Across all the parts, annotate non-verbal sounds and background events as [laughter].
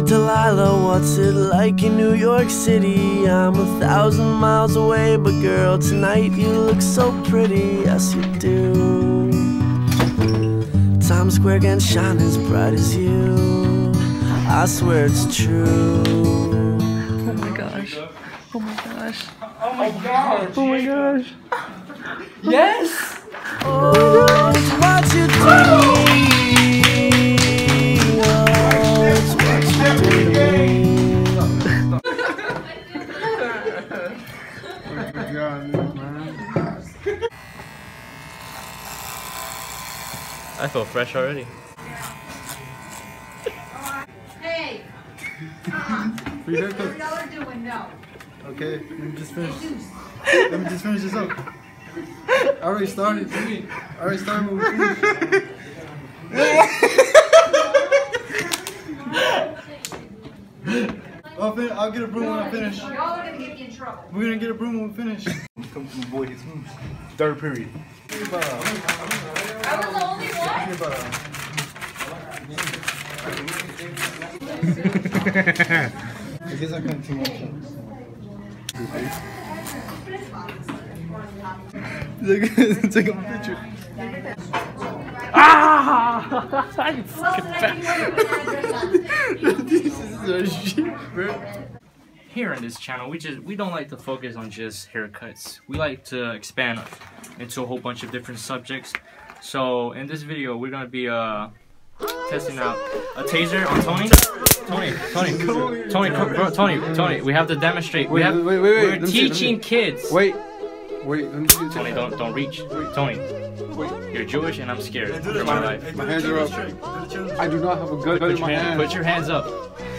Delilah, what's it like in New York City? I'm a thousand miles away, but girl, tonight you look so pretty, yes you do. Times Square can shine as bright as you. I swear it's true. Oh my gosh. Oh my gosh. Oh my gosh. Oh my gosh. Yes. Oh, it's what you do. I feel fresh already. Hey, Free haircut. y'all are doing, no. Okay, let me just finish. Let me just finish this up. I already started. I already started when we finished. [laughs] I'll, fin- I'll get a broom when I finish. Y'all are gonna get me in trouble. We're gonna get a broom when we finish. Come from the boy, his moves. Third period. I was the only one? I guess I cut too much. Take, take a picture. Ah! You fucking fat. this is a shit, bro. Here on this channel, we just we don't like to focus on just haircuts. We like to expand into a whole bunch of different subjects. So in this video, we're gonna be uh testing out a taser on Tony. Tony, Tony, Tony, come- bro, Tony, Tony. We have to demonstrate. we have, wait, wait, wait. We're me see, teaching kids. Wait, wait, let me see Tony, don't don't reach. Tony, you're Jewish and I'm scared for my life. My hands are up. I do not have a gun Put in my hand, hand. put your hands up.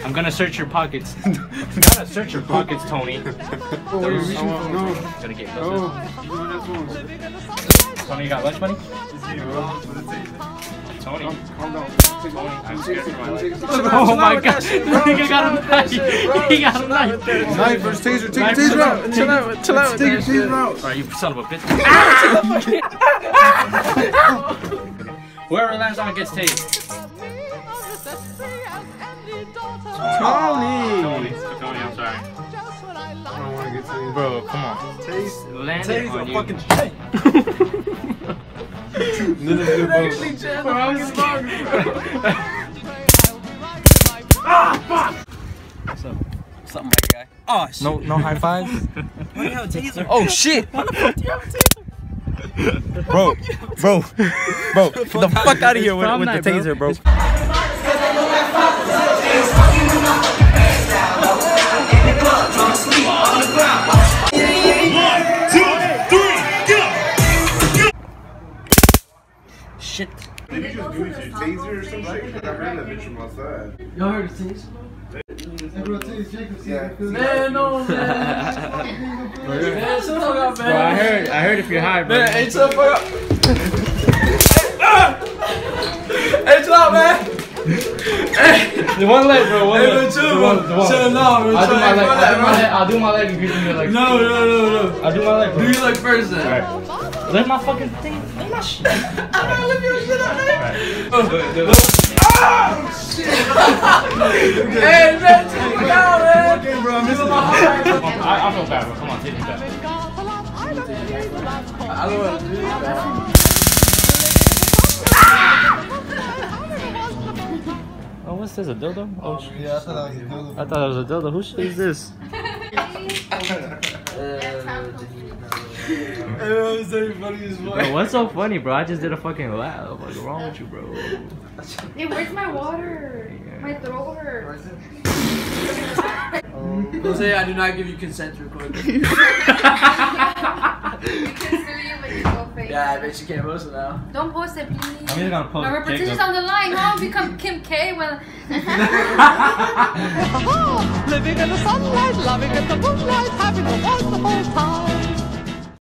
I'm gonna search your pockets. [laughs] I'm gonna search your pockets, Tony. [laughs] Oh, you're reaching for- no. Gonna get Oh, you know that's one. Tony, you got lunch money? Tony. Calm down. Tony, I'm scared for my life. Oh my god, [laughs] he got a knife. He got a knife. Knife versus taser. Take Knife taser out. Chill out, chill out Take that taser out. Alright, you son of a bitch. Ah! Whoever lands on gets tased. Tony. Tony, Tony, I'm sorry. I don't want to get tased. Bro, come on. Taste. Land it on you. None of the above. Something, bad guy. Oh shit. No, no high fives. Why do you have a taser? Oh shit! bro, bro, bro, get the fuck out of here with, with the taser, bro. Shit. Taser or some shit? I heard that bitch from outside. Y'all heard the taser? Yeah. Man, no, man. Man, shut up, man. Bro, I heard, I heard if you're high, bro. Man, hey, shut the fuck up. [laughs] hey, chill out, man. The one leg, bro. One Hey, leg. man, chill, The bro. one- the one. Chill, no, bro. I'll do my leg. I'll do my leg. I'll do my leg. and You do. No, no, no, no. I'll do my leg, Do bro. you like first then? Alright. Let my fucking thing. Let my shit. I'm lift your shit up, man. Oh, hey, man, take it down, man. Okay, bro, I'm missing I, I feel bad, bro. Come on, take it back. I don't want to do that. Oh, what's this? A dildo? Oh, sh- Yeah, I thought that was a dildo. I thought it was a dildo. Who shit is this? [laughs] Uh, Hey, that was so funny as Bro, what's so funny, bro? I just did a fucking laugh. What's wrong with you, bro? Hey, where's my water? My throat hurts. Jose, um, I do not give you consent to record. [laughs] You can you, but you fake. Yeah, I bet you can't post it now. Don't post it, please. I'm gonna post My a repetition's on the line. Oh, become Kim K. Well, [laughs] [laughs] Living in the sunlight, loving in the moonlight, having a wonderful time.